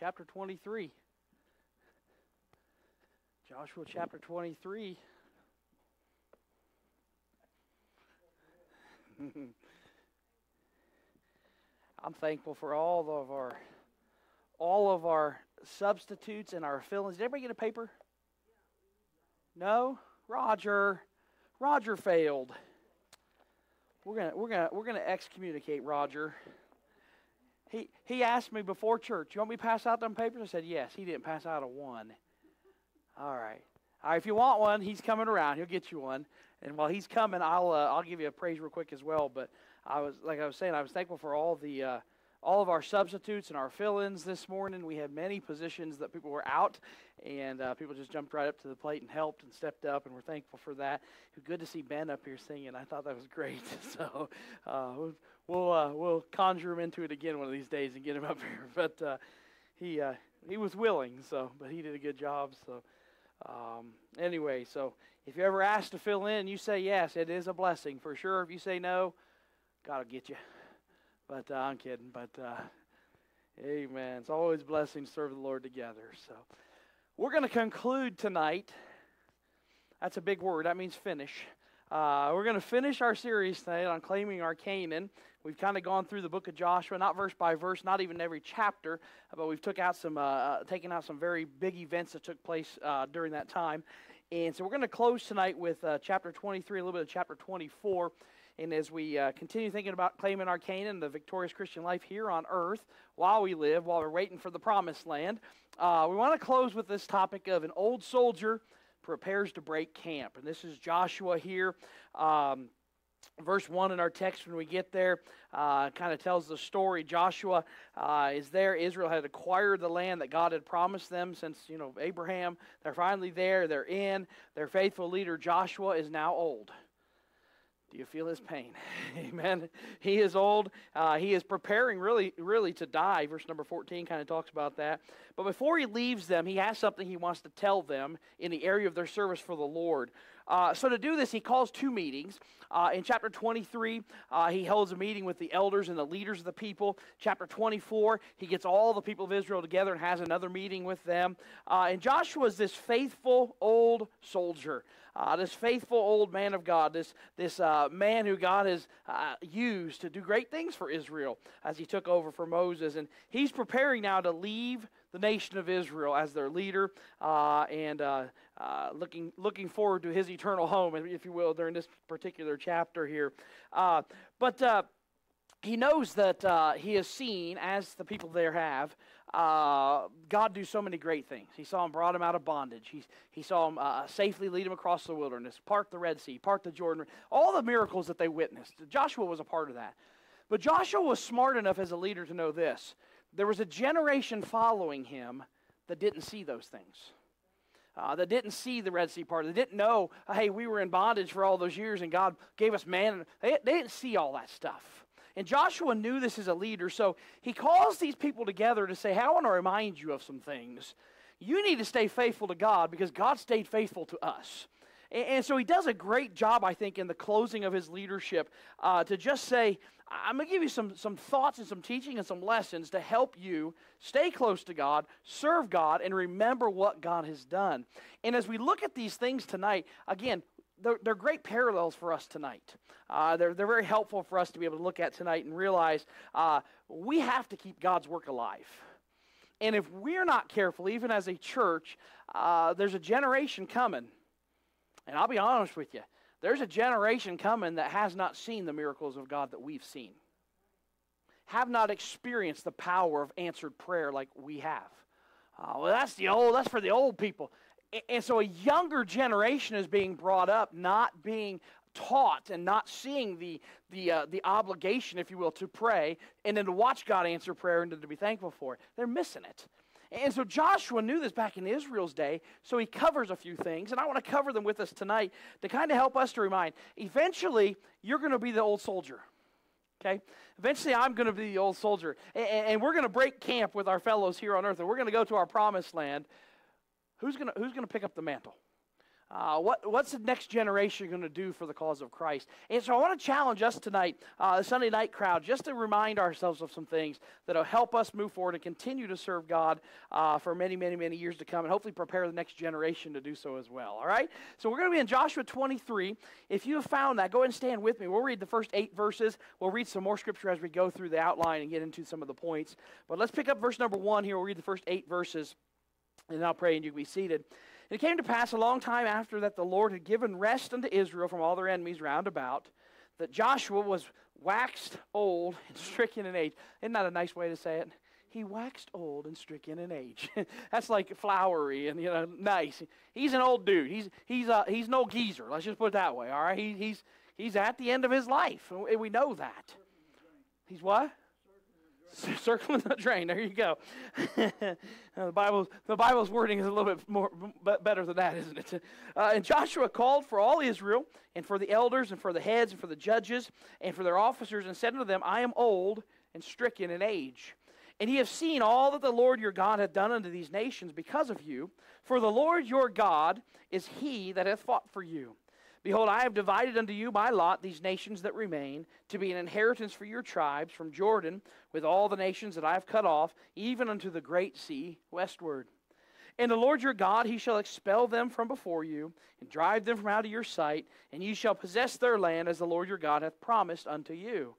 chapter 23. Joshua chapter 23. I'm thankful for all of our all of our substitutes and our fillings. Did everybody get a paper? No? Roger. Roger failed. We're gonna we're gonna we're gonna excommunicate Roger. He he asked me before church, you want me to pass out them papers? I said yes. He didn't pass out a one. All right. All right, if you want one, he's coming around. He'll get you one. And while he's coming, I'll uh, I'll give you a praise real quick as well. But I was like I was saying, I was thankful for all the uh, all of our substitutes and our fill-ins this morning. We had many positions that people were out, and uh, people just jumped right up to the plate and helped and stepped up, and we're thankful for that. Good to see Ben up here singing. I thought that was great. so uh, we'll uh, we'll conjure him into it again one of these days and get him up here. But uh, he uh, he was willing, so but he did a good job. So. Um, anyway, so if you're ever asked to fill in, you say yes, it is a blessing for sure. If you say no, God will get you. But uh, I'm kidding. But uh, amen. It's always a blessing to serve the Lord together. So we're going to conclude tonight. That's a big word. That means finish. Uh, we're going to finish our series tonight on claiming our Canaan. We've kind of gone through the book of Joshua, not verse by verse, not even every chapter, but we've took out some, uh, uh taken out some very big events that took place uh, during that time. And so we're going to close tonight with uh, chapter 23, a little bit of chapter 24. And as we uh, continue thinking about claiming our Canaan, the victorious Christian life here on earth, while we live, while we're waiting for the promised land, uh, we want to close with this topic of an old soldier prepares to break camp. And this is Joshua here. Um, verse 1 in our text when we get there uh, kind of tells the story. Joshua uh, is there. Israel had acquired the land that god had promised them since you know abraham. They're finally there. They're in. Their faithful leader joshua is now old do you feel his pain? Amen. He is old. Uh, he is preparing really, really to die. Verse number 14 kind of talks about that. But before he leaves them, he has something he wants to tell them in the area of their service for the Lord. Uh, so to do this, he calls two meetings. Uh, in chapter 23, uh, he holds a meeting with the elders and the leaders of the people. Chapter 24, he gets all the people of Israel together and has another meeting with them. Uh, and Joshua is this faithful old soldier. Uh, this faithful old man of God, this, this uh, man who God has used to do great things for Israel as he took over for Moses. And he's preparing now to leave the nation of Israel as their leader and uh, uh, looking, looking forward to his eternal home, if you will, during this particular chapter here. but he knows that uh, he has seen, as the people there have, uh, God do so many great things. He saw him brought him out of bondage. He, he saw him uh, safely lead him across the wilderness, part the Red Sea, part the Jordan, all the miracles that they witnessed. Joshua was a part of that. But Joshua was smart enough as a leader to know this. There was a generation following him that didn't see those things. Uh, that didn't see the Red Sea part. They didn't know, hey, we were in bondage for all those years and God gave us man. They, they didn't see all that stuff. And Joshua knew this as a leader, so he calls these people together to say, hey, I want to remind you of some things. You need to stay faithful to God because God stayed faithful to us. And, and so he does a great job, I think, in the closing of his leadership uh, to just say, I'm going to give you some, some thoughts and some teaching and some lessons to help you stay close to God, serve God, and remember what God has done. And as we look at these things tonight, again, they're, they're great parallels for us tonight. Uh, they're, they're very helpful for us to be able to look at tonight and realize uh, we have to keep God's work alive. And if we're not careful, even as a church, uh, there's a generation coming. And I'll be honest with you, there's a generation coming that has not seen the miracles of God that we've seen, have not experienced the power of answered prayer like we have. Uh, well, that's the old. That's for the old people. And so a younger generation is being brought up, not being taught and not seeing the, the, uh, the obligation, if you will, to pray and then to watch God answer prayer and to be thankful for it. They're missing it. And so Joshua knew this back in Israel's day, so he covers a few things, and I want to cover them with us tonight to kind of help us to remind. Eventually, you're going to be the old soldier. Okay? Eventually, I'm going to be the old soldier. And, and we're going to break camp with our fellows here on earth, and we're going to go to our promised land who's going to who's going to pick up the mantle? Uh, what, what's the next generation going to do for the cause of Christ? And so I want to challenge us tonight, uh, the Sunday night crowd, just to remind ourselves of some things that will help us move forward and continue to serve God uh, for many, many, many years to come, and hopefully prepare the next generation to do so as well. All right? So we're going to be in Joshua 23. If you have found that, go ahead and stand with me. We'll read the first eight verses. We'll read some more scripture as we go through the outline and get into some of the points. But let's pick up verse number one here. We'll read the first eight verses, and I'll pray and you can be seated. And it came to pass a long time after that the Lord had given rest unto Israel from all their enemies round about, that Joshua was waxed old and stricken in age. Isn't that a nice way to say it? He waxed old and stricken in age. That's like flowery and you know nice. He's an old dude. He's he's uh, he's no geezer. Let's just put it that way. All right. He, he's he's at the end of his life, we know that. He's what? circling the drain. There you go. the the Bible's wording is a little bit more better than that, isn't it? Uh, and Joshua called for all Israel, and for the elders, and for the heads, and for the judges, and for their officers, and said unto them, I am old and stricken in age. And ye have seen all that the Lord your God hath done unto these nations because of you. For the Lord your God is he that hath fought for you. Behold, I have divided unto you by lot these nations that remain, to be an inheritance for your tribes from Jordan, with all the nations that I have cut off, even unto the great sea westward. And the Lord your God, he shall expel them from before you, and drive them from out of your sight, and ye shall possess their land as the Lord your God hath promised unto you.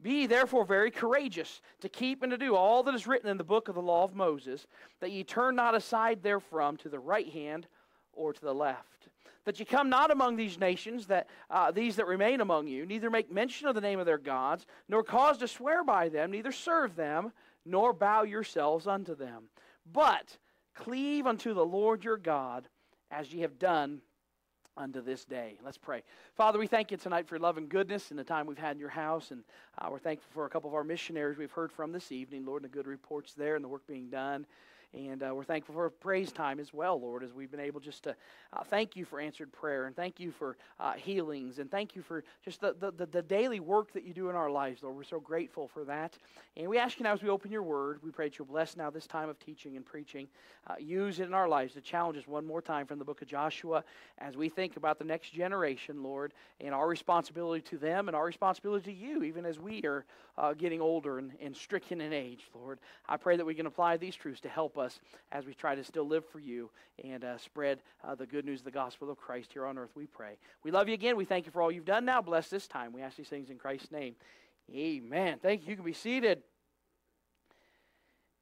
Be therefore very courageous to keep and to do all that is written in the book of the law of Moses, that ye turn not aside therefrom to the right hand or to the left that you come not among these nations, that uh, these that remain among you, neither make mention of the name of their gods, nor cause to swear by them, neither serve them, nor bow yourselves unto them. But cleave unto the Lord your God, as ye have done unto this day. Let's pray. Father, we thank you tonight for your love and goodness and the time we've had in your house. And uh, we're thankful for a couple of our missionaries we've heard from this evening, Lord, and the good reports there and the work being done. And uh, we're thankful for praise time as well, Lord, as we've been able just to uh, thank you for answered prayer and thank you for uh, healings and thank you for just the, the, the, daily work that you do in our lives, Lord. We're so grateful for that. And we ask you now as we open your word, we pray that you'll bless now this time of teaching and preaching. Uh, use it in our lives to challenge us one more time from the book of Joshua as we think about the next generation, Lord, and our responsibility to them and our responsibility to you, even as we are uh, getting older and, and stricken in age, Lord. I pray that we can apply these truths to help us as we try to still live for you and uh, spread uh, the good news of the gospel of Christ here on earth, we pray. We love you again. We thank you for all you've done now. Bless this time. We ask these things in Christ's name. Amen. Thank you. You can be seated.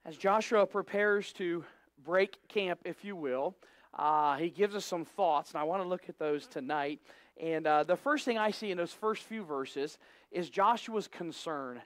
As Joshua prepares to break camp, if you will, uh, he gives us some thoughts, and I want to look at those tonight. And uh, the first thing I see in those first few verses is Joshua's concern.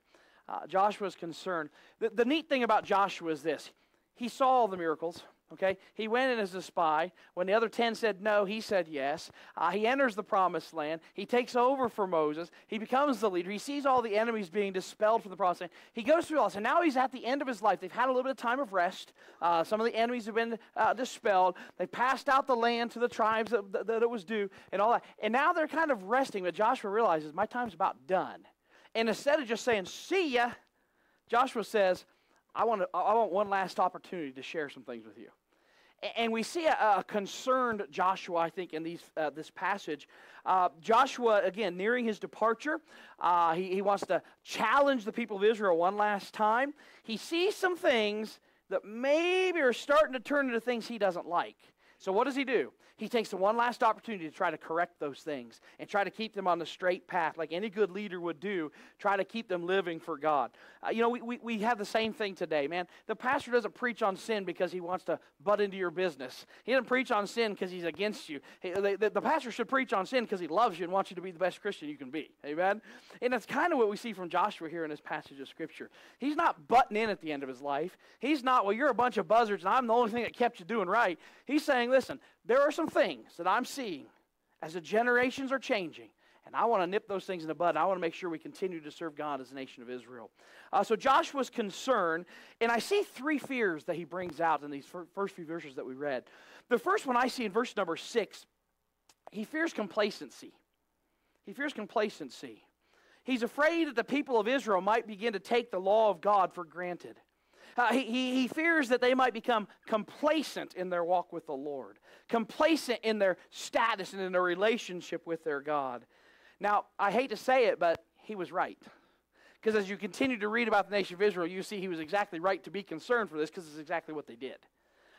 Uh, Joshua's concern. The, the neat thing about Joshua is this he saw all the miracles. Okay, he went in as a spy. When the other ten said no, he said yes. Uh, he enters the promised land. He takes over for Moses. He becomes the leader. He sees all the enemies being dispelled from the promised land. He goes through all this, and now he's at the end of his life. They've had a little bit of time of rest. Uh, some of the enemies have been uh, dispelled. They passed out the land to the tribes that, that, that it was due, and all that. And now they're kind of resting. But Joshua realizes my time's about done. And instead of just saying "see ya," Joshua says, I want, to, I want one last opportunity to share some things with you. And we see a, a concerned Joshua, I think, in these, uh, this passage. Uh, Joshua, again, nearing his departure, uh, he, he wants to challenge the people of Israel one last time. He sees some things that maybe are starting to turn into things he doesn't like. So, what does he do? He takes the one last opportunity to try to correct those things and try to keep them on the straight path, like any good leader would do, try to keep them living for God. Uh, you know, we, we, we have the same thing today, man. The pastor doesn't preach on sin because he wants to butt into your business, he doesn't preach on sin because he's against you. He, the, the, the pastor should preach on sin because he loves you and wants you to be the best Christian you can be. Amen? And that's kind of what we see from Joshua here in this passage of Scripture. He's not butting in at the end of his life. He's not, well, you're a bunch of buzzards and I'm the only thing that kept you doing right. He's saying, listen, there are some things that I'm seeing as the generations are changing. And I want to nip those things in the bud. I want to make sure we continue to serve God as a nation of Israel. Uh, so Joshua's concern, and I see three fears that he brings out in these first few verses that we read. The first one I see in verse number six, he fears complacency. He fears complacency. He's afraid that the people of Israel might begin to take the law of God for granted. Uh, he, he, fears that they might become complacent in their walk with the Lord, complacent in their status and in their relationship with their God. Now, I hate to say it, but he was right. Because as you continue to read about the nation of Israel, you see he was exactly right to be concerned for this because it's exactly what they did.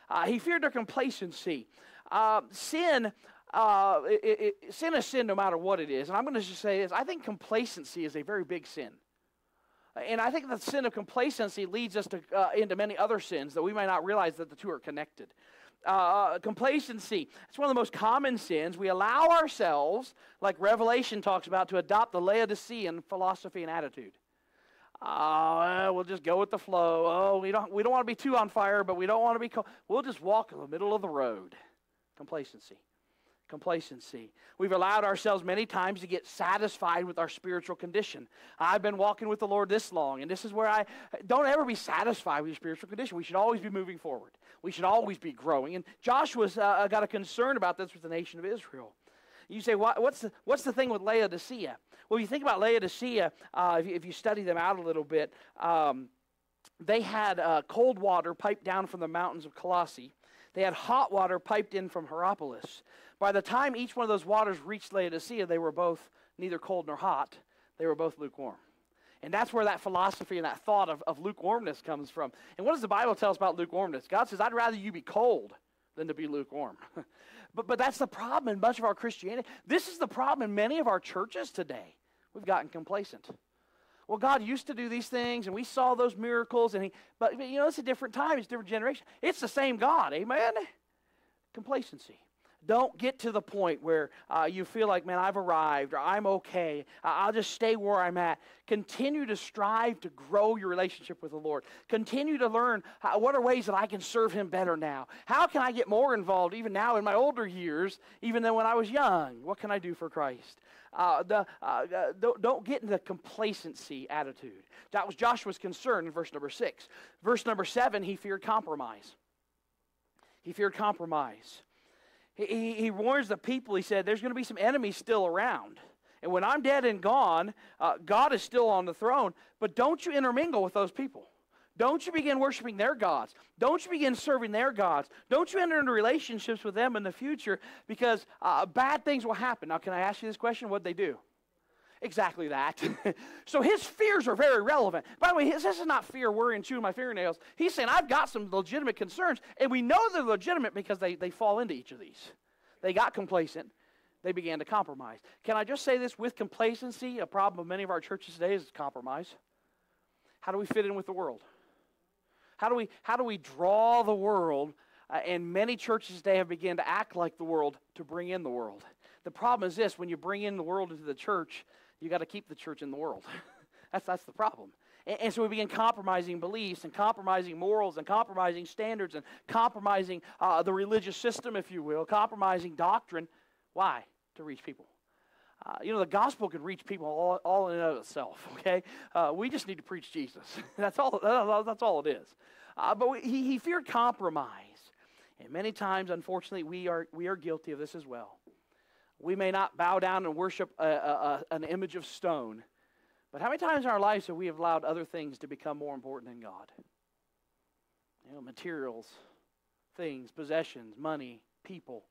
Uh, he feared their complacency. Uh, sin, uh, it, it, sin is sin no matter what it is. And I'm going to just say this I think complacency is a very big sin. And I think the sin of complacency leads us to, uh, into many other sins that we may not realize that the two are connected. Uh, uh complacency, it's one of the most common sins. We allow ourselves, like Revelation talks about, to adopt the Laodicean philosophy and attitude. Uh, we'll just go with the flow. Oh, we don't, we don't want to be too on fire, but we don't want to be cold. We'll just walk in the middle of the road. Complacency complacency. We've allowed ourselves many times to get satisfied with our spiritual condition. I've been walking with the Lord this long, and this is where I don't ever be satisfied with your spiritual condition. We should always be moving forward. We should always be growing. And Joshua's uh, got a concern about this with the nation of Israel. You say, what's the, what's the thing with Laodicea? Well, you think about Laodicea, uh, if, you, if, you, study them out a little bit, um, they had uh, cold water piped down from the mountains of Colossae. They had hot water piped in from Hierapolis. By the time each one of those waters reached Laodicea, they were both neither cold nor hot. They were both lukewarm. And that's where that philosophy and that thought of, of lukewarmness comes from. And what does the Bible tell us about lukewarmness? God says, I'd rather you be cold than to be lukewarm. but, but that's the problem in much of our Christianity. This is the problem in many of our churches today. We've gotten complacent. Well, God used to do these things, and we saw those miracles, and he, but you know, it's a different time, it's a different generation. It's the same God, amen? Complacency. Don't get to the point where uh, you feel like, man, I've arrived or I'm okay. I'll just stay where I'm at. Continue to strive to grow your relationship with the Lord. Continue to learn how, what are ways that I can serve Him better now. How can I get more involved even now in my older years, even than when I was young? What can I do for Christ? Uh, the, uh, don't, don't get into the complacency attitude. That was Joshua's concern in verse number six. Verse number seven, he feared compromise. He feared compromise. He, he, warns the people, he said, there's going to be some enemies still around. And when I'm dead and gone, uh, God is still on the throne. But don't you intermingle with those people. Don't you begin worshiping their gods. Don't you begin serving their gods. Don't you enter into relationships with them in the future because uh, bad things will happen. Now, can I ask you this question? What'd they do? Exactly that. so his fears are very relevant. By the way, his, this is not fear, worry, and chewing my fingernails. He's saying, I've got some legitimate concerns, and we know they're legitimate because they, they fall into each of these. They got complacent. They began to compromise. Can I just say this? With complacency, a problem of many of our churches today is compromise. How do we fit in with the world? How do we, how do we draw the world? Uh, and many churches today have begun to act like the world to bring in the world. The problem is this when you bring in the world into the church, you got to keep the church in the world. that's, that's the problem. And, and, so we begin compromising beliefs and compromising morals and compromising standards and compromising uh, the religious system, if you will, compromising doctrine. Why? To reach people. Uh, you know, the gospel can reach people all, all in and of itself, okay? Uh, we just need to preach Jesus. that's, all, that's all it is. Uh, but we, he, he feared compromise. And many times, unfortunately, we are, we are guilty of this as well. We may not bow down and worship a, a, a, an image of stone, but how many times in our lives have we allowed other things to become more important than God? You know, materials, things, possessions, money, people,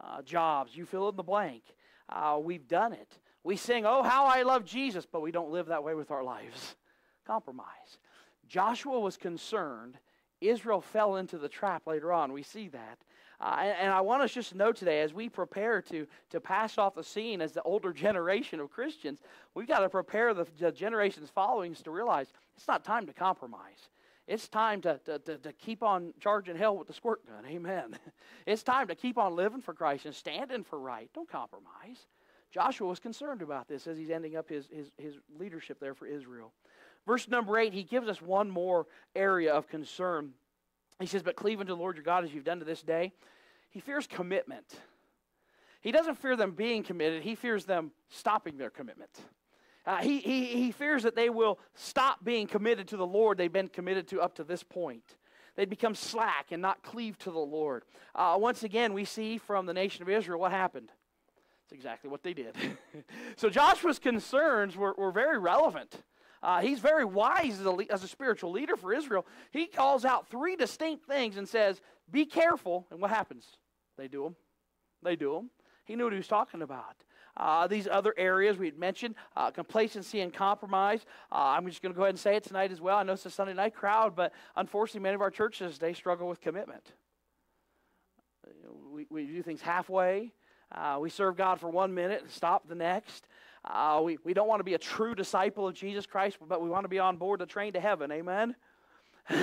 uh, jobs. You fill in the blank. Uh, we've done it. We sing, "Oh, how I love Jesus," but we don't live that way with our lives. Compromise. Joshua was concerned. Israel fell into the trap later on. We see that. Uh, and, and, I want us just to know today, as we prepare to, to pass off the scene as the older generation of Christians, we've got to prepare the, the generations following us to realize it's not time to compromise. It's time to, to, to, to, keep on charging hell with the squirt gun. Amen. It's time to keep on living for Christ and standing for right. Don't compromise. Joshua was concerned about this as he's ending up his, his, his leadership there for Israel. Verse number eight, he gives us one more area of concern he says, But cleave unto the Lord your God as you've done to this day. He fears commitment. He doesn't fear them being committed, he fears them stopping their commitment. Uh, he, he, he fears that they will stop being committed to the Lord they've been committed to up to this point. They'd become slack and not cleave to the Lord. Uh, once again, we see from the nation of Israel what happened. It's exactly what they did. so Joshua's concerns were, were very relevant. Uh, he's very wise as a, as a spiritual leader for Israel. He calls out three distinct things and says, Be careful. And what happens? They do them. They do them. He knew what he was talking about. Uh, these other areas we had mentioned uh, complacency and compromise. Uh, I'm just going to go ahead and say it tonight as well. I know it's a Sunday night crowd, but unfortunately, many of our churches today struggle with commitment. We, we do things halfway. Uh, we serve God for one minute and stop the next. Uh, we, we don't want to be a true disciple of Jesus Christ, but we want to be on board the train to heaven. Amen?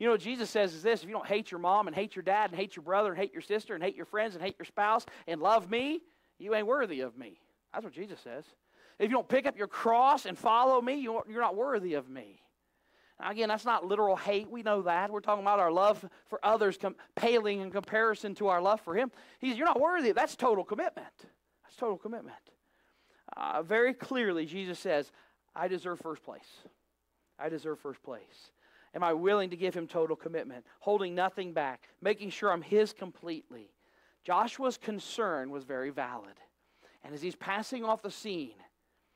you know Jesus says is this if you don't hate your mom and hate your dad and hate your brother and hate your sister and hate your friends and hate your spouse and love me, you ain't worthy of me. That's what Jesus says. If you don't pick up your cross and follow me, you're not worthy of me. Now, again, that's not literal hate. We know that. We're talking about our love for others com- paling in comparison to our love for Him. He's, you're not worthy. That's total commitment. That's total commitment. Uh, very clearly, Jesus says, I deserve first place. I deserve first place. Am I willing to give him total commitment, holding nothing back, making sure I'm his completely? Joshua's concern was very valid. And as he's passing off the scene,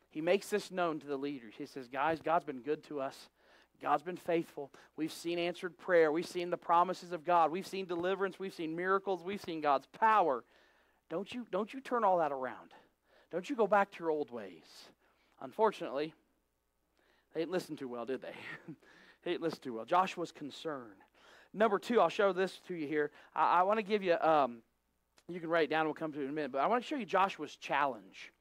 he makes this known to the leaders. He says, Guys, God's been good to us. God's been faithful. We've seen answered prayer. We've seen the promises of God. We've seen deliverance. We've seen miracles. We've seen God's power. Don't you, don't you turn all that around. Don't you go back to your old ways. Unfortunately, they didn't listen too well, did they? they didn't listen too well. Joshua's concern. Number two, I'll show this to you here. I, I want to give you, um, you can write it down, we'll come to it in a minute, but I want to show you Joshua's challenge.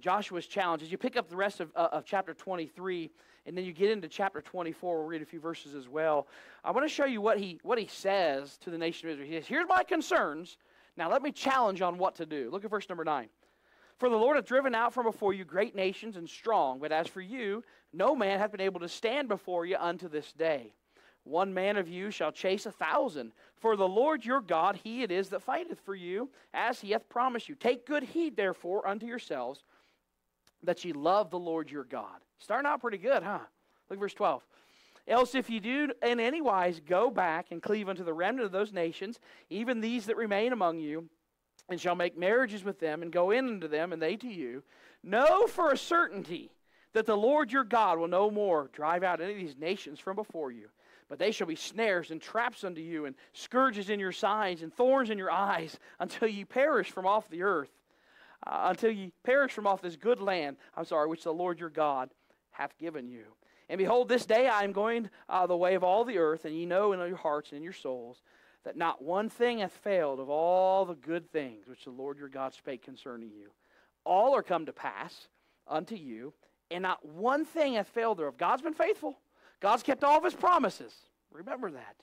Joshua's challenge. As you pick up the rest of, uh, of chapter 23, and then you get into chapter 24, we'll read a few verses as well. I want to show you what he, what he says to the nation of Israel. He says, Here's my concerns. Now let me challenge on what to do. Look at verse number 9. For the Lord hath driven out from before you great nations and strong, but as for you, no man hath been able to stand before you unto this day. One man of you shall chase a thousand. For the Lord your God, he it is that fighteth for you, as he hath promised you. Take good heed, therefore, unto yourselves, that ye love the Lord your God. Starting out pretty good, huh? Look verse 12. Else, if you do in any wise go back and cleave unto the remnant of those nations, even these that remain among you, and shall make marriages with them and go in unto them and they to you. Know for a certainty that the Lord your God will no more drive out any of these nations from before you. But they shall be snares and traps unto you, and scourges in your sides, and thorns in your eyes, until ye perish from off the earth, uh, until ye perish from off this good land, I'm sorry, which the Lord your God hath given you. And behold, this day I am going uh, the way of all the earth, and ye know in your hearts and in your souls that not one thing hath failed of all the good things which the Lord your God spake concerning you. All are come to pass unto you, and not one thing hath failed thereof. God's been faithful. God's kept all of his promises. Remember that.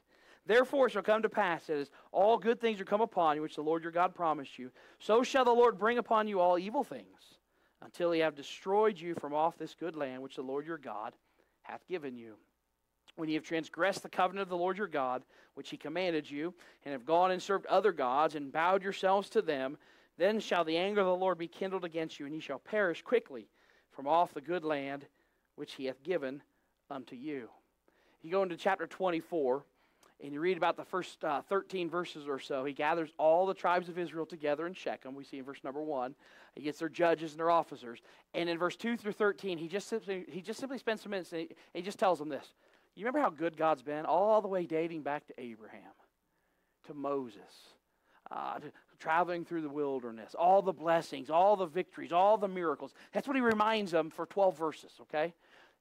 Therefore it shall come to pass that as all good things are come upon you, which the Lord your God promised you, so shall the Lord bring upon you all evil things, until he have destroyed you from off this good land which the Lord your God hath given you when you have transgressed the covenant of the Lord your God, which he commanded you, and have gone and served other gods, and bowed yourselves to them, then shall the anger of the Lord be kindled against you, and ye shall perish quickly from off the good land which he hath given unto you. You go into chapter 24, and you read about the first uh, 13 verses or so. He gathers all the tribes of Israel together in Shechem. We see in verse number 1. He gets their judges and their officers. And in verse 2 through 13, he just simply, he just simply spends some minutes and he, he just tells them this you remember how good God's been? All the way dating back to Abraham, to Moses, uh, to traveling through the wilderness, all the blessings, all the victories, all the miracles. That's what he reminds them for 12 verses, okay?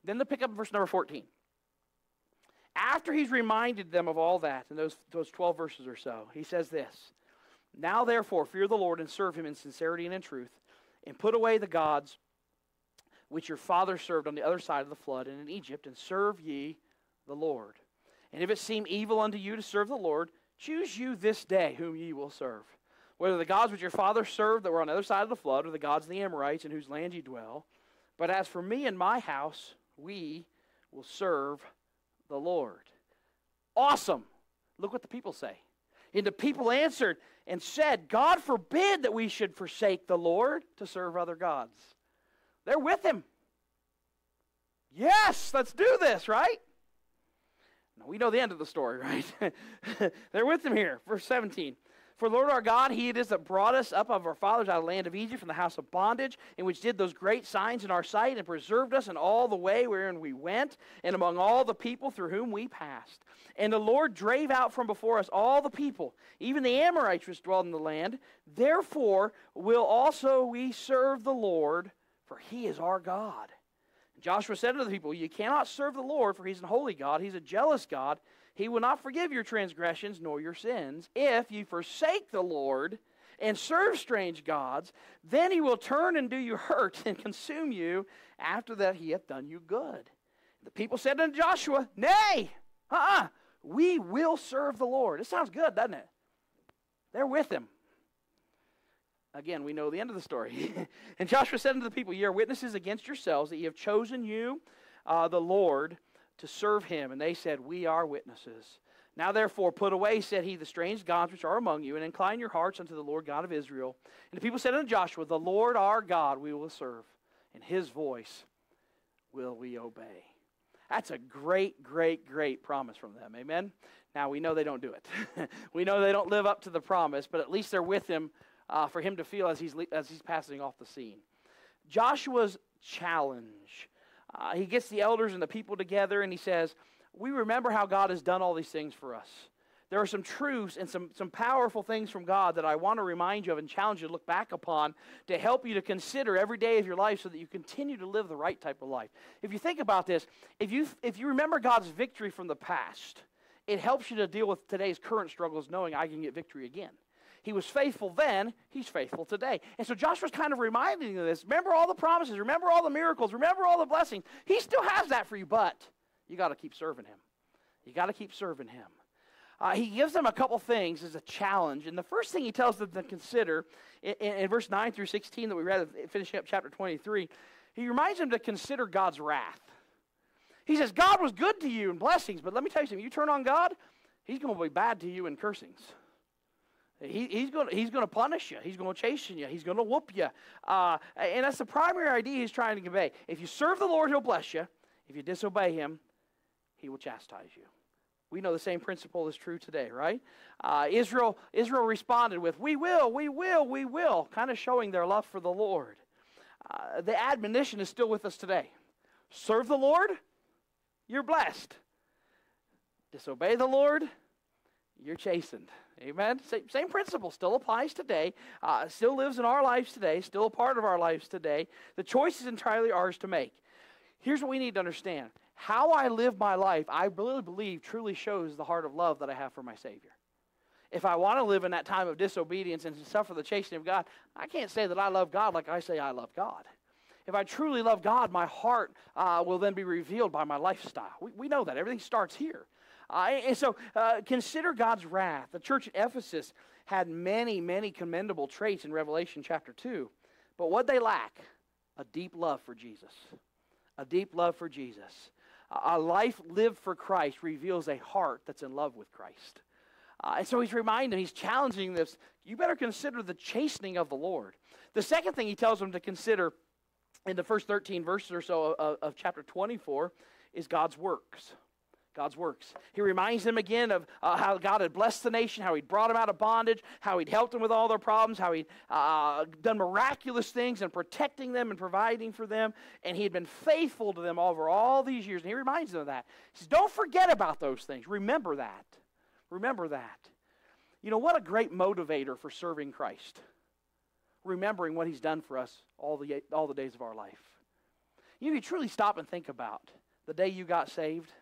Then they pick up verse number 14. After he's reminded them of all that in those, those 12 verses or so, he says this Now therefore, fear the Lord and serve him in sincerity and in truth, and put away the gods which your father served on the other side of the flood and in Egypt, and serve ye the Lord. And if it seem evil unto you to serve the Lord, choose you this day whom ye will serve. Whether the gods which your fathers served that were on the other side of the flood, or the gods of the Amorites in whose land ye dwell. But as for me and my house, we will serve the Lord. Awesome. Look what the people say. And the people answered and said, God forbid that we should forsake the Lord to serve other gods. They're with him. Yes, let's do this, right? Now, we know the end of the story, right? They're with him here. Verse 17. For Lord our God, He it is that brought us up of our fathers out of the land of Egypt from the house of bondage, and which did those great signs in our sight, and preserved us in all the way wherein we went, and among all the people through whom we passed. And the Lord drave out from before us all the people, even the Amorites which dwelled in the land. Therefore will also we serve the Lord, for He is our God. Joshua said to the people, You cannot serve the Lord, for He's a holy God, He's a jealous God he will not forgive your transgressions nor your sins. If you forsake the Lord and serve strange gods, then he will turn and do you hurt and consume you after that he hath done you good. The people said unto Joshua, Nay, uh uh-uh, we will serve the Lord. It sounds good, doesn't it? They're with him. Again, we know the end of the story. and Joshua said unto the people, Ye are witnesses against yourselves that ye have chosen you, uh, the Lord, to serve him. And they said, We are witnesses. Now therefore put away, said he, the strange gods which are among you, and incline your hearts unto the Lord God of Israel. And the people said unto Joshua, The Lord our God we will serve, and his voice will we obey. That's a great, great, great promise from them. Amen. Now we know they don't do it. we know they don't live up to the promise, but at least they're with him uh, for him to feel as he's as he's passing off the scene. Joshua's challenge uh, he gets the elders and the people together and he says, We remember how God has done all these things for us. There are some truths and some, some powerful things from God that I want to remind you of and challenge you to look back upon to help you to consider every day of your life so that you continue to live the right type of life. If you think about this, if you, if you remember God's victory from the past, it helps you to deal with today's current struggles knowing I can get victory again. He was faithful then, he's faithful today. And so Joshua's kind of reminding of this. Remember all the promises, remember all the miracles, remember all the blessings. He still has that for you, but you got to keep serving him. You got to keep serving him. Uh, he gives them a couple things as a challenge. And the first thing he tells them to consider in, in, verse 9 through 16 that we read, finishing up chapter 23, he reminds them to consider God's wrath. He says, God was good to you in blessings, but let me tell you something. You turn on God, he's going to be bad to you in cursings. He, he's going he's to punish you. He's going to chasten you. He's going to whoop you. Uh, and that's the primary idea he's trying to convey. If you serve the Lord, he'll bless you. If you disobey him, he will chastise you. We know the same principle is true today, right? Uh, Israel, Israel responded with, We will, we will, we will, kind of showing their love for the Lord. Uh, the admonition is still with us today. Serve the Lord, you're blessed. Disobey the Lord, you're chastened. Amen. Same, same principle still applies today, uh, still lives in our lives today, still a part of our lives today. The choice is entirely ours to make. Here's what we need to understand how I live my life, I really believe, truly shows the heart of love that I have for my Savior. If I want to live in that time of disobedience and suffer the chastening of God, I can't say that I love God like I say I love God. If I truly love God, my heart uh, will then be revealed by my lifestyle. We, we know that. Everything starts here. And so uh, consider God's wrath. The church at Ephesus had many, many commendable traits in Revelation chapter 2. But what they lack? A deep love for Jesus. A deep love for Jesus. A life lived for Christ reveals a heart that's in love with Christ. Uh, and so he's reminding, he's challenging this. You better consider the chastening of the Lord. The second thing he tells them to consider in the first 13 verses or so of, of chapter 24 is God's works. God's works. He reminds them again of uh, how God had blessed the nation, how He'd brought them out of bondage, how He'd helped them with all their problems, how He'd uh, done miraculous things and protecting them and providing for them, and He had been faithful to them over all these years. And He reminds them of that. He says, Don't forget about those things. Remember that. Remember that. You know, what a great motivator for serving Christ. Remembering what He's done for us all the, all the days of our life. You, know, you truly stop and think about the day you got saved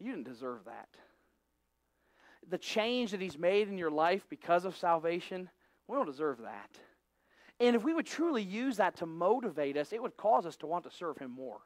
you didn't deserve that. The change that He's made in your life because of salvation, we don't deserve that. And if we would truly use that to motivate us, it would cause us to want to serve Him more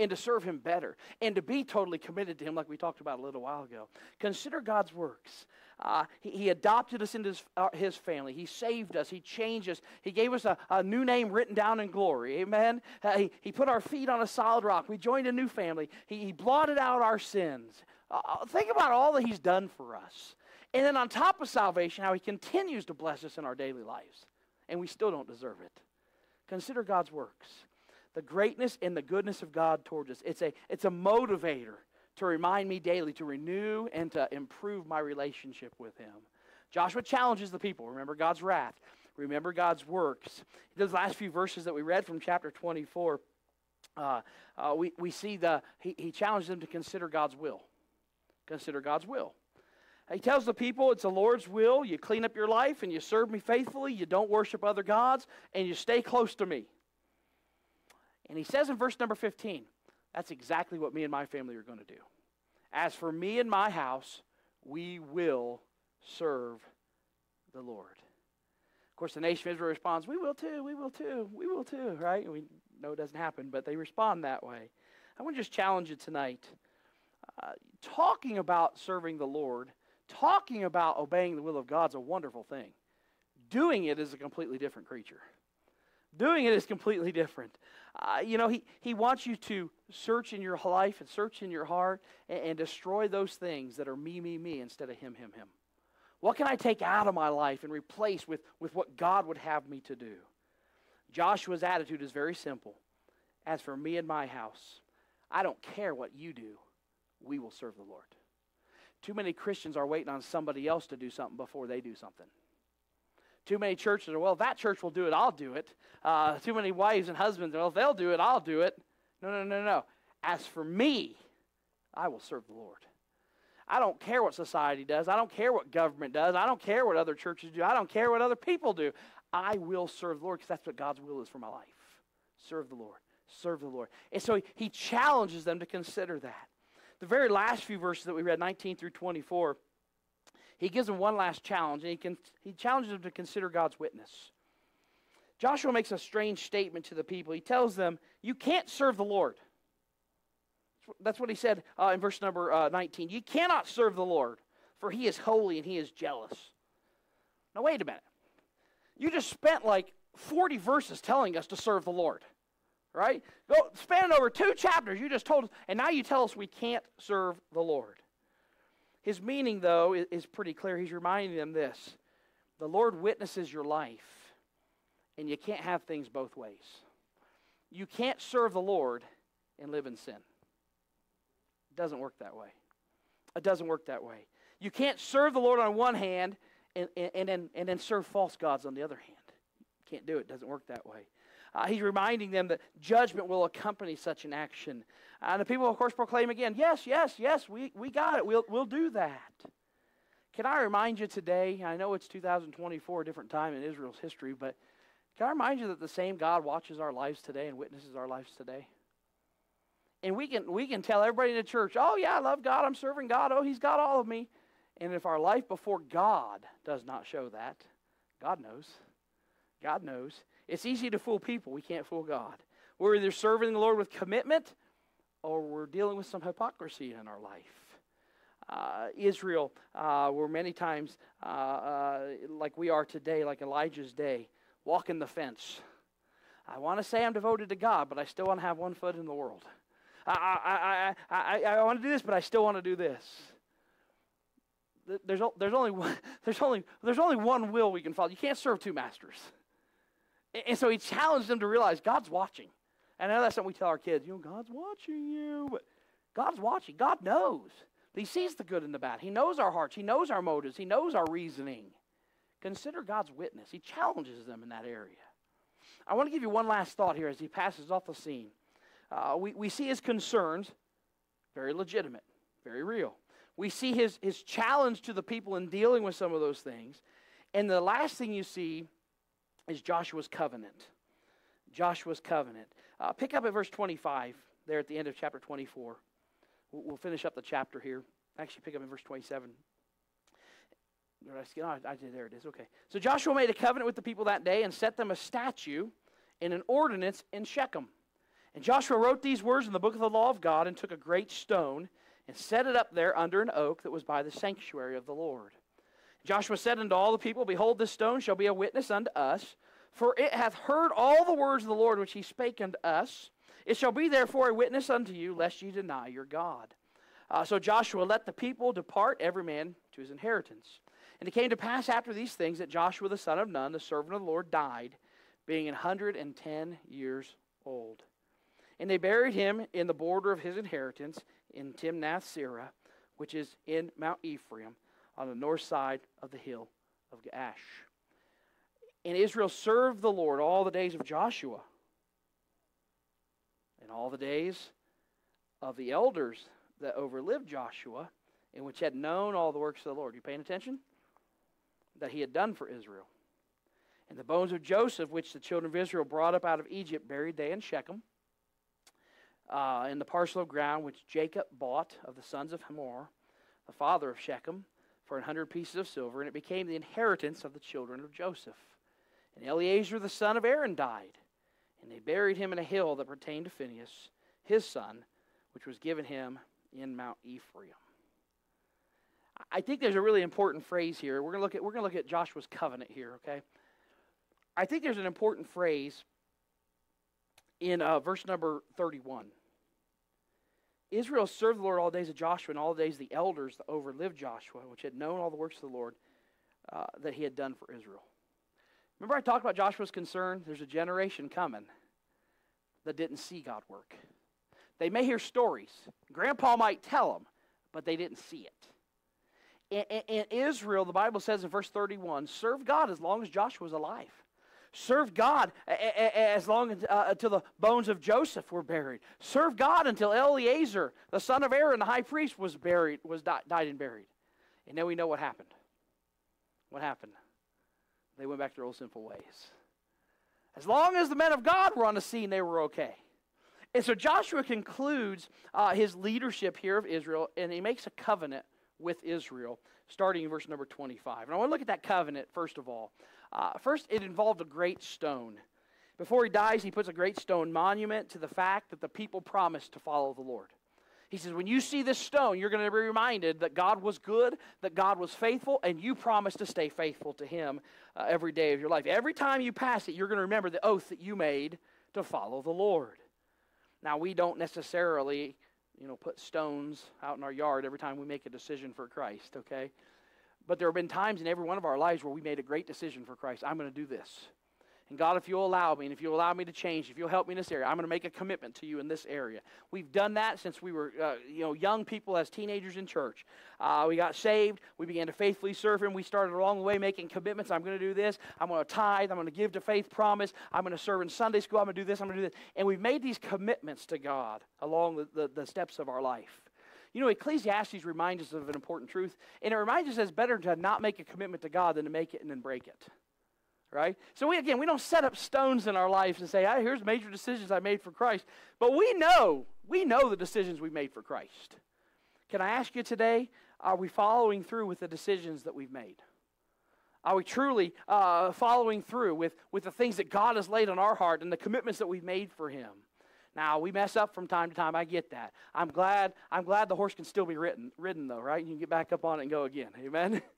and to serve Him better and to be totally committed to Him, like we talked about a little while ago. Consider God's works. Uh, he, he, adopted us into his, uh, his, family. He saved us. He changed us. He gave us a, a new name written down in glory. Amen. Uh, he, he put our feet on a solid rock. We joined a new family. He, he blotted out our sins. Uh, uh, think about all that He's done for us. And then on top of salvation, how He continues to bless us in our daily lives. And we still don't deserve it. Consider God's works the greatness and the goodness of God towards us. It's a, it's a motivator to remind me daily to renew and to improve my relationship with Him. Joshua challenges the people. Remember God's wrath. Remember God's works. Those last few verses that we read from chapter 24, uh, uh, we, we see the, he, he them to consider God's will. Consider God's will. He tells the people it's the Lord's will. You clean up your life and you serve me faithfully. You don't worship other gods and you stay close to me. And he says in verse number 15, that's exactly what me and my family are going to do. As for me and my house, we will serve the Lord. Of course, the nation of Israel responds, We will too, we will too, we will too, right? We know it doesn't happen, but they respond that way. I want to just challenge you tonight. Uh, talking about serving the Lord talking about obeying the will of God is a wonderful thing. Doing it is a completely different creature. Doing it is completely different. Uh, you know, he, he wants you to search in your life and search in your heart and, and destroy those things that are me, me, me instead of him, him, him. What can I take out of my life and replace with, with what God would have me to do? Joshua's attitude is very simple. As for me and my house, I don't care what you do, we will serve the Lord. Too many Christians are waiting on somebody else to do something before they do something. Too many churches are, well, that church will do it, I'll do it. Uh, too many wives and husbands, well, if they'll do it, I'll do it. No, no, no, no. As for me, I will serve the Lord. I don't care what society does. I don't care what government does. I don't care what other churches do. I don't care what other people do. I will serve the Lord because that's what God's will is for my life. Serve the Lord. Serve the Lord. And so he challenges them to consider that the very last few verses that we read, 19 through 24, he gives them one last challenge, and he, can, he challenges them to consider God's witness. Joshua makes a strange statement to the people. He tells them, You can't serve the Lord. That's what he said uh, in verse number uh, 19. You cannot serve the Lord, for he is holy and he is jealous. Now, wait a minute. You just spent like 40 verses telling us to serve the Lord right? Go span over two chapters. You just told us, and now you tell us we can't serve the Lord. His meaning, though, is pretty clear. He's reminding them this the Lord witnesses your life, and you can't have things both ways. You can't serve the Lord and live in sin. It doesn't work that way. It doesn't work that way. You can't serve the Lord on one hand and, and, and, then, and then serve false gods on the other hand. Can't do it. It doesn't work that way. Uh, he's reminding them that judgment will accompany such an action. And the people, of course, proclaim again, yes, yes, yes, we, we got it. We'll, we'll do that. Can I remind you today, I know it's 2024, a different time in Israel's history, but can I remind you that the same God watches our lives today and witnesses our lives today? And we can, we can tell everybody in the church, oh, yeah, I love God, I'm serving God, oh, He's got all of me. And if our life before God does not show that, God knows. God knows. It's easy to fool people. We can't fool God. We're either serving the Lord with commitment or we're dealing with some hypocrisy in our life. Uh, Israel uh, were many times uh, uh like we are today, like Elijah's day, walking the fence. I want to say I'm devoted to God, but I still want to have one foot in the world. I, I, I, I, I want to do this, but I still want to do this. There's, there's, only one, there's, only, there's only one will we can follow. You can't serve two masters. And so he challenged them to realize God's watching. And I know that's something we tell our kids, you know, God's watching you. But God's watching. God knows. He sees the good and the bad. He knows our hearts. He knows our motives. He knows our reasoning. Consider God's witness. He challenges them in that area. I want to give you one last thought here as he passes off the scene. Uh, we, we see his concerns, very legitimate, very real. We see his, his challenge to the people in dealing with some of those things. And the last thing you see is Joshua's covenant. Joshua's covenant. Uh, pick up at verse 25 there at the end of chapter 24. We'll, we'll finish up the chapter here. Actually, pick up in verse 27. I, I, there it is. Okay. So Joshua made a covenant with the people that day and set them a statue and an ordinance in Shechem. And Joshua wrote these words in the book of the law of God and took a great stone and set it up there under an oak that was by the sanctuary of the Lord. Joshua said unto all the people, Behold, this stone shall be a witness unto us, for it hath heard all the words of the Lord which he spake unto us. It shall be therefore a witness unto you, lest ye deny your God. Uh, so Joshua let the people depart, every man to his inheritance. And it came to pass after these things that Joshua the son of Nun, the servant of the Lord, died, being an hundred and ten years old. And they buried him in the border of his inheritance in Timnath Serah, which is in Mount Ephraim on the north side of the hill of Gaash. And Israel served the Lord all the days of Joshua and all the days of the elders that overlived Joshua and which had known all the works of the Lord. You paying attention? That he had done for Israel. And the bones of Joseph, which the children of Israel brought up out of Egypt, buried they in Shechem, uh, in the parcel of ground which Jacob bought of the sons of Hamor, the father of Shechem, for an hundred pieces of silver, and it became the inheritance of the children of Joseph. And Eleazar the son of Aaron died, and they buried him in a hill that pertained to Phinehas, his son, which was given him in Mount Ephraim. I think there's a really important phrase here. We're going to look at we're to look at Joshua's covenant here, okay? I think there's an important phrase in uh, verse number 31. Israel served the Lord all the days of Joshua and all the days the elders that overlived Joshua, which had known all the works of the Lord uh, that he had done for Israel. Remember, I talked about Joshua's concern? There's a generation coming that didn't see God work. They may hear stories. Grandpa might tell them, but they didn't see it. And, Israel, the Bible says in verse 31, served God as long as Joshua was alive. Served God as long as, uh, until the bones of Joseph were buried. Serve God until Eleazar, the son of Aaron, the high priest, was buried, was died and buried. And then we know what happened. What happened? They went back to their old sinful ways. As long as the men of God were on the scene, they were okay. And so Joshua concludes uh, his leadership here of Israel, and he makes a covenant with Israel, starting in verse number 25. And I want to look at that covenant, first of all. Uh, first, it involved a great stone. Before he dies, he puts a great stone monument to the fact that the people promised to follow the Lord. He says, when you see this stone, you're going to be reminded that God was good, that God was faithful, and you promise to stay faithful to Him uh, every day of your life. Every time you pass it, you're going to remember the oath that you made to follow the Lord. Now, we don't necessarily, you know, put stones out in our yard every time we make a decision for Christ, okay? But there have been times in every one of our lives where we made a great decision for Christ. I'm going to do this. And God, if you'll allow me, and if you'll allow me to change, if you'll help me in this area, I'm going to make a commitment to you in this area. We've done that since we were, uh, you know, young people as teenagers in church. Uh, we got saved. We began to faithfully serve Him. We started along the way making commitments. I'm going to do this. I'm going to tithe. I'm going to give to faith promise. I'm going to serve in Sunday school. I'm going to do this. I'm going to do this. And we've made these commitments to God along the, the, the steps of our life. You know, Ecclesiastes reminds us of an important truth, and it reminds us that it's better to not make a commitment to God than to make it and then break it. Right? So, we, again, we don't set up stones in our lives and say, hey, here's major decisions I made for Christ. But we know, we know the decisions we made for Christ. Can I ask you today, are we following through with the decisions that we've made? Are we truly uh, following through with, with the things that God has laid on our heart and the commitments that we've made for Him? Now we mess up from time to time. I get that. I'm glad. I'm glad the horse can still be ridden, ridden though, right? You can get back up on it and go again. Amen.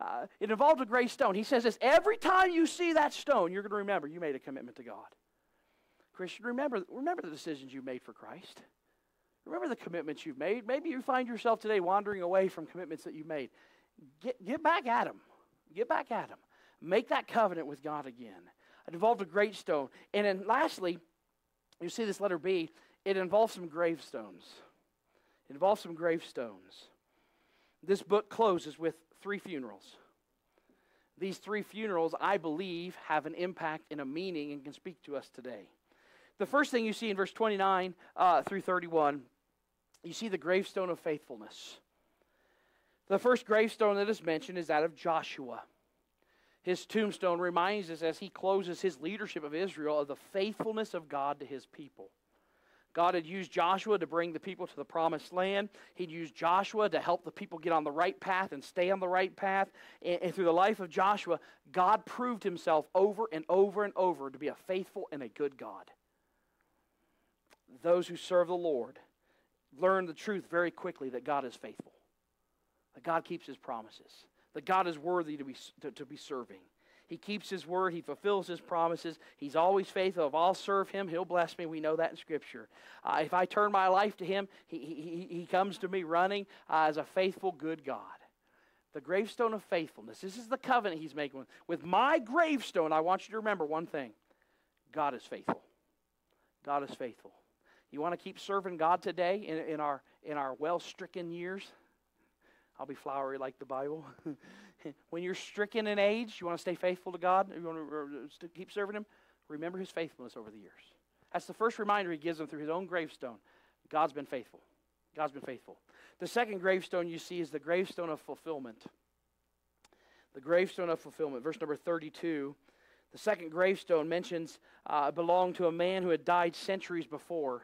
Uh, it involved a gray stone. He says this every time you see that stone, you're going to remember you made a commitment to God. Christian, remember, remember the decisions you made for Christ. Remember the commitments you've made. Maybe you find yourself today wandering away from commitments that you've made. Get, get back at them. Get back at them. Make that covenant with God again. It involved a great stone. And then lastly, you see this letter B, it involves some gravestones. It involves some gravestones. This book closes with three funerals. These three funerals, I believe, have an impact and a meaning and can speak to us today. The first thing you see in verse 29 uh, through 31, you see the gravestone of faithfulness. The first gravestone that is mentioned is that of Joshua. His tombstone reminds us as he closes his leadership of Israel of the faithfulness of God to his people. God had used Joshua to bring the people to the promised land. He'd used Joshua to help the people get on the right path and stay on the right path. And, and, through the life of Joshua, God proved himself over and over and over to be a faithful and a good God. Those who serve the Lord learn the truth very quickly that God is faithful, that God keeps his promises that God is worthy to be, to, to be serving. He keeps his word. He fulfills his promises. He's always faithful. If I'll serve him, he'll bless me. We know that in Scripture. Uh, if I turn my life to him, he, he, he comes to me running uh, as a faithful, good God. The gravestone of faithfulness. This is the covenant he's making. With my gravestone, I want you to remember one thing God is faithful. God is faithful. You want to keep serving God today in, in our, in our well stricken years? I'll be flowery like the Bible. when you're stricken in age, you want to stay faithful to God, you want to keep serving Him, remember His faithfulness over the years. That's the first reminder He gives them through His own gravestone. God's been faithful. God's been faithful. The second gravestone you see is the gravestone of fulfillment. The gravestone of fulfillment, verse number 32. The second gravestone mentions uh, belonged to a man who had died centuries before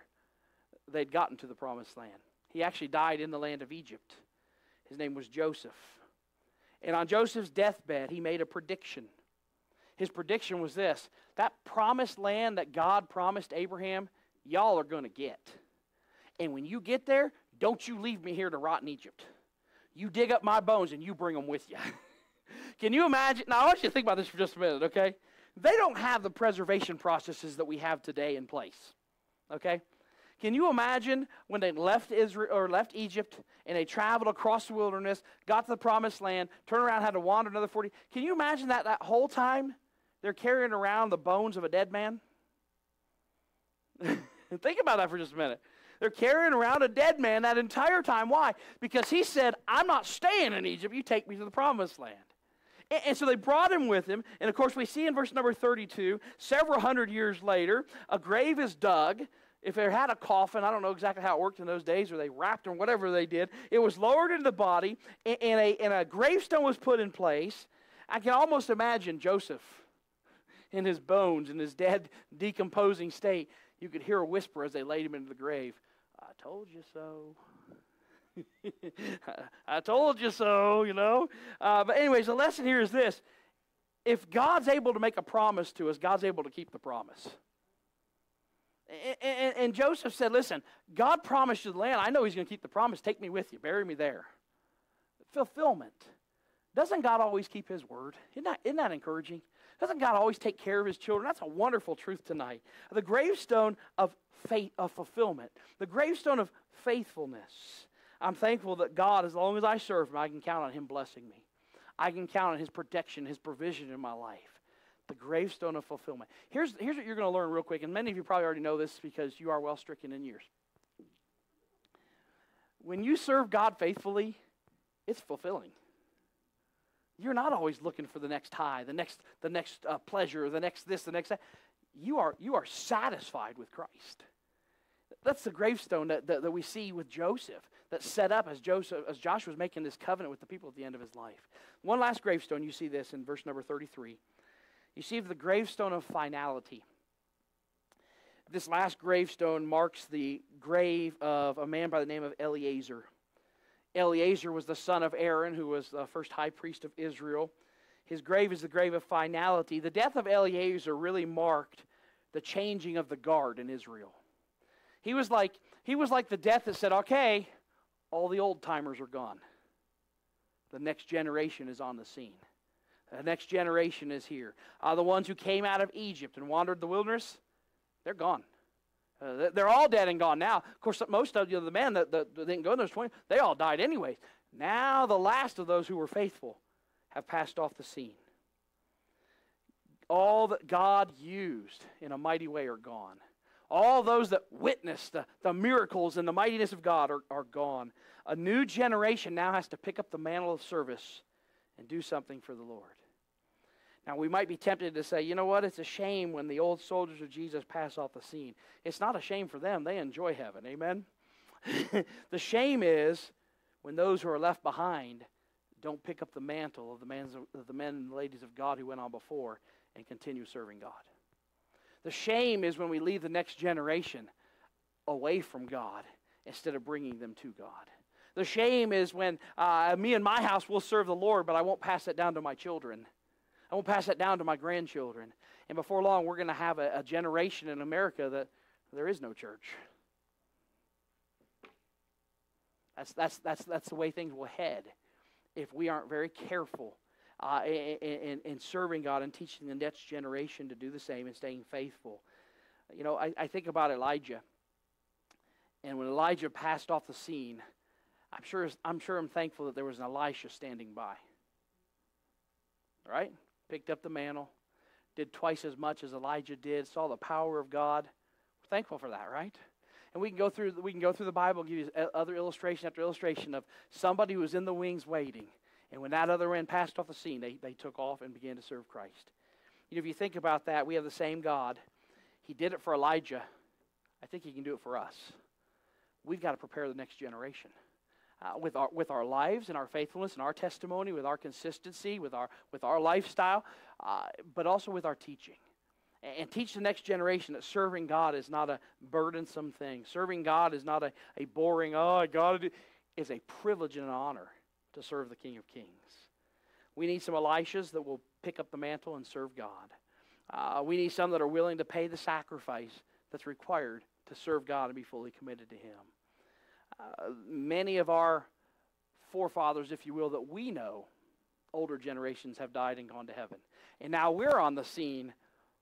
they'd gotten to the promised land. He actually died in the land of Egypt. His name was Joseph. And on Joseph's deathbed, he made a prediction. His prediction was this that promised land that God promised Abraham, y'all are going to get. And when you get there, don't you leave me here to rot in Egypt. You dig up my bones and you bring them with you. Can you imagine? Now, I want you to think about this for just a minute, okay? They don't have the preservation processes that we have today in place, okay? Can you imagine when they left Israel or left Egypt and they traveled across the wilderness, got to the promised land, turned around, had to wander another 40? Can you imagine that that whole time they're carrying around the bones of a dead man? Think about that for just a minute. They're carrying around a dead man that entire time. Why? Because he said, I'm not staying in Egypt. You take me to the promised land. And, and so they brought him with him. And of course, we see in verse number 32, several hundred years later, a grave is dug if they had a coffin, I don't know exactly how it worked in those days, or they wrapped or whatever they did, it was lowered into the body, and, a, and a gravestone was put in place. I can almost imagine Joseph in his bones, in his dead, decomposing state. You could hear a whisper as they laid him into the grave I told you so. I told you so, you know. Uh, but, anyways, the lesson here is this if God's able to make a promise to us, God's able to keep the promise. And, and, Joseph said, Listen, God promised you the land. I know He's going to keep the promise. Take me with you. Bury me there. Fulfillment. Doesn't God always keep His word? Isn't that, isn't that encouraging? Doesn't God always take care of His children? That's a wonderful truth tonight. The gravestone of faith, of fulfillment, the gravestone of faithfulness. I'm thankful that God, as long as I serve Him, I can count on Him blessing me. I can count on His protection, His provision in my life the gravestone of fulfillment. Here's, here's what you're going to learn real quick, and many of you probably already know this because you are well stricken in years. When you serve God faithfully, it's fulfilling. You're not always looking for the next high, the next, the next uh, pleasure, the next this, the next that. You are, you are satisfied with Christ. That's the gravestone that, that, that, we see with Joseph that's set up as Joseph as Joshua was making this covenant with the people at the end of his life. One last gravestone, you see this in verse number 33. You see the gravestone of finality. This last gravestone marks the grave of a man by the name of Eleazar. Eleazar was the son of Aaron, who was the first high priest of Israel. His grave is the grave of finality. The death of Eleazar really marked the changing of the guard in Israel. He was like, he was like the death that said, okay, all the old timers are gone. The next generation is on the scene. The next generation is here. Uh, the ones who came out of Egypt and wandered the wilderness, they're gone. Uh, they're all dead and gone now. Of course, most of you know, the men that, that, didn't go in those 20, they all died anyways. Now the last of those who were faithful have passed off the scene. All that God used in a mighty way are gone. All those that witnessed the, the miracles and the mightiness of God are, are gone. A new generation now has to pick up the mantle of service and do something for the Lord. Now, we might be tempted to say, you know what? It's a shame when the old soldiers of Jesus pass off the scene. It's not a shame for them, they enjoy heaven. Amen? the shame is when those who are left behind don't pick up the mantle of the, of the men and ladies of God who went on before and continue serving God. The shame is when we leave the next generation away from God instead of bringing them to God. The shame is when uh, me and my house will serve the Lord, but I won't pass it down to my children. I won't pass that down to my grandchildren. And before long, we're going to have a, a generation in America that there is no church. That's, that's, that's, that's the way things will head if we aren't very careful uh, in, in, in, serving God and teaching the next generation to do the same and staying faithful. You know, I, I think about Elijah. And when Elijah passed off the scene, I'm sure, I'm sure I'm thankful that there was an Elisha standing by. Right? Picked up the mantle, did twice as much as Elijah did, saw the power of God. We're thankful for that, right? And we can go through we can go through the Bible, give you other illustration after illustration of somebody who was in the wings waiting, and when that other man passed off the scene, they, they took off and began to serve Christ. You know, if you think about that, we have the same God. He did it for Elijah. I think he can do it for us. We've got to prepare the next generation. Uh, with, our, with our lives and our faithfulness and our testimony, with our consistency, with our, with our lifestyle, uh, but also with our teaching and teach the next generation that serving God is not a burdensome thing. Serving God is not a, a boring, oh, I got to do. It's a privilege and an honor to serve the King of Kings. We need some Elishas that will pick up the mantle and serve God. Uh, we need some that are willing to pay the sacrifice that's required to serve God and be fully committed to Him. Many of our forefathers, if you will, that we know, older generations have died and gone to heaven. And now we're on the scene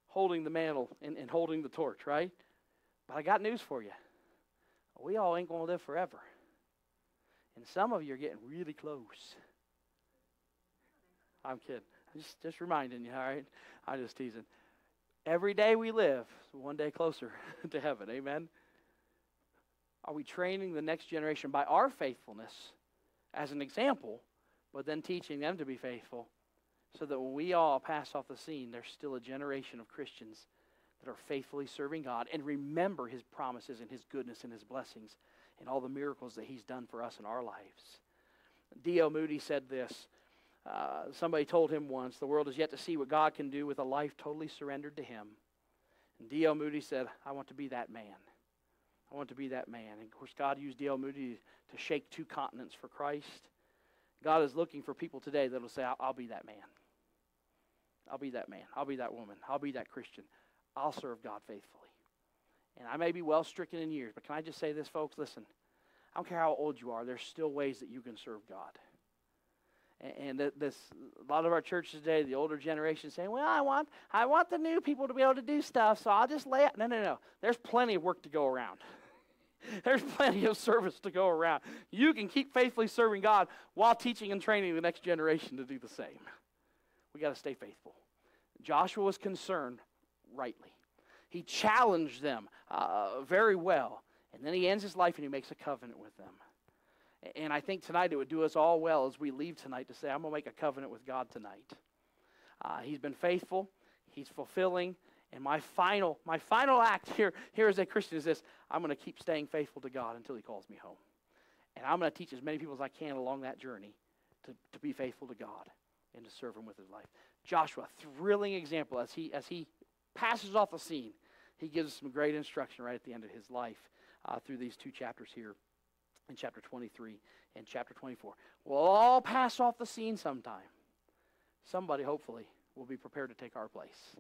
holding the mantle and, and holding the torch, right? But I got news for you. We all ain't going to live forever. And some of you are getting really close. I'm kidding. Just, just reminding you, all right? I'm just teasing. Every day we live, one day closer to heaven. Amen? Are we training the next generation by our faithfulness as an example, but then teaching them to be faithful so that when we all pass off the scene, there's still a generation of Christians that are faithfully serving God and remember his promises and his goodness and his blessings and all the miracles that he's done for us in our lives. D.L. Moody said this. Uh, somebody told him once, the world is yet to see what God can do with a life totally surrendered to him. And D.L. Moody said, I want to be that man. I want to be that man. And of course, God used D.L. Moody to shake two continents for Christ. God is looking for people today that will say, I'll, I'll be that man. I'll be that man. I'll be that woman. I'll be that Christian. I'll serve God faithfully. And I may be well stricken in years, but can I just say this, folks? Listen, I don't care how old you are, there's still ways that you can serve God. And, this, a lot of our churches today, the older generation, saying, "Well, I want, I want the new people to be able to do stuff, so I'll just lay it." No, no, no. There's plenty of work to go around. There's plenty of service to go around. You can keep faithfully serving God while teaching and training the next generation to do the same. We got to stay faithful. Joshua was concerned rightly. He challenged them uh, very well. And then he ends his life and he makes a covenant with them. And I think tonight it would do us all well as we leave tonight to say, I'm going to make a covenant with God tonight. Uh, he's been faithful, he's fulfilling. And my final, my final act here, here as a Christian is this I'm going to keep staying faithful to God until he calls me home. And I'm going to teach as many people as I can along that journey to, to be faithful to God and to serve him with his life. Joshua, thrilling example as he as he passes off the scene. He gives us some great instruction right at the end of his life uh, through these two chapters here in chapter 23 and chapter 24. We'll all pass off the scene sometime. Somebody, hopefully, will be prepared to take our place.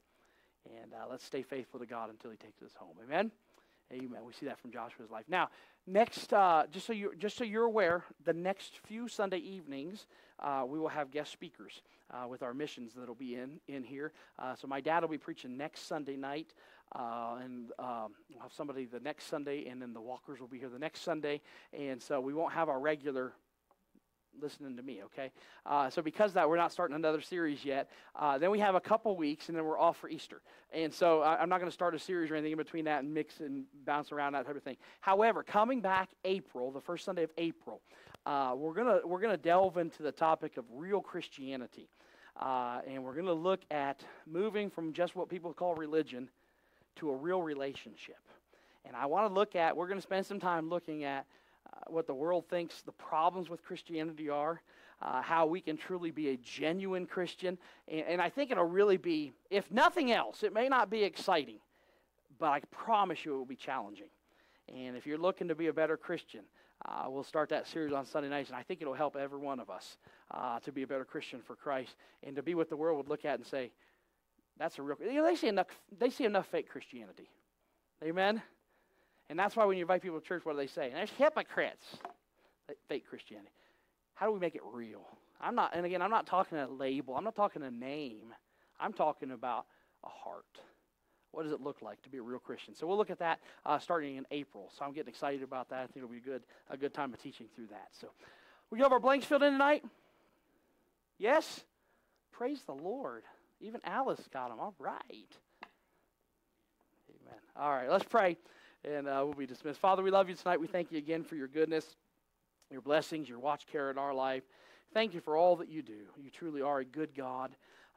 And uh, let's stay faithful to God until He takes us home. Amen. Amen. We see that from Joshua's life. Now, next, uh, just so you just so you're aware, the next few Sunday evenings, uh, we will have guest speakers uh, with our missions that'll be in in here. Uh, so my dad will be preaching next Sunday night, uh, and um, we'll have somebody the next Sunday, and then the Walkers will be here the next Sunday, and so we won't have our regular listening to me, okay? Uh, so because that, we're not starting another series yet. Uh, then we have a couple weeks, and then we're off for Easter. And so I, am not going to start a series or anything in between that and mix and bounce around that type of thing. However, coming back April, the first Sunday of April, uh, we're gonna we're gonna delve into the topic of real Christianity, uh, and we're gonna look at moving from just what people call religion to a real relationship. And I want to look at. We're going to spend some time looking at what the world thinks the problems with Christianity are, uh, how we can truly be a genuine Christian. And, and, I think it'll really be, if nothing else, it may not be exciting, but I promise you it will be challenging. And if you're looking to be a better Christian, uh, we'll start that series on Sunday nights, and I think it'll help every one of us uh, to be a better Christian for Christ and to be what the world would look at and say, that's a real. You know, they see enough. They see enough fake Christianity. Amen. And that's why when you invite people to church, what do they say? And there's hypocrites. Fake Christianity. How do we make it real? I'm not, and again, I'm not talking a label. I'm not talking a name. I'm talking about a heart. What does it look like to be a real Christian? So we'll look at that uh, starting in April. So I'm getting excited about that. I think it'll be a good, a good time of teaching through that. So we have our blanks filled in tonight. Yes. Praise the Lord. Even Alice got them. All right. Amen. All right. Let's pray. And uh, we'll be dismissed. Father, we love you tonight. We thank you again for your goodness, your blessings, your watch care in our life. Thank you for all that you do. You truly are a good God.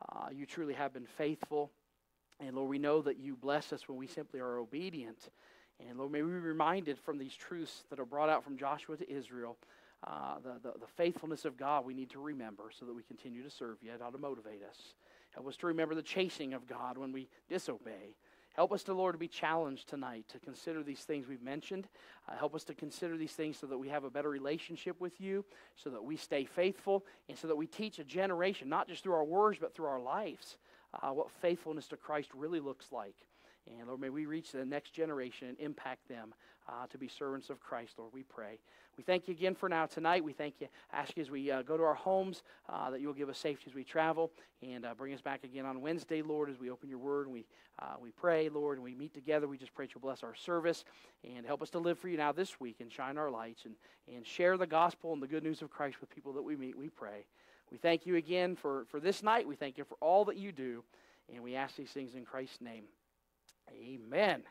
Uh, you truly have been faithful. And Lord, we know that you bless us when we simply are obedient. And Lord, may we be reminded from these truths that are brought out from Joshua to Israel, uh, the, the, the, faithfulness of God we need to remember so that we continue to serve you. It ought to motivate us. Help us to remember the chasing of God when we disobey. Help us, to Lord, to be challenged tonight to consider these things we've mentioned. Uh, help us to consider these things so that we have a better relationship with you, so that we stay faithful, and so that we teach a generation, not just through our words, but through our lives, uh, what faithfulness to Christ really looks like. And Lord, may we reach the next generation and impact them uh, to be servants of Christ, Lord, we pray. We thank you again for now tonight. We thank you, ask you as we uh, go to our homes uh, that you will give us safety as we travel and uh, bring us back again on Wednesday, Lord, as we open your word and we, uh, we pray, Lord, and we meet together. We just pray to bless our service and help us to live for you now this week and shine our lights and, and share the gospel and the good news of Christ with people that we meet, we pray. We thank you again for, for this night. We thank you for all that you do. And we ask these things in Christ's name. Amen.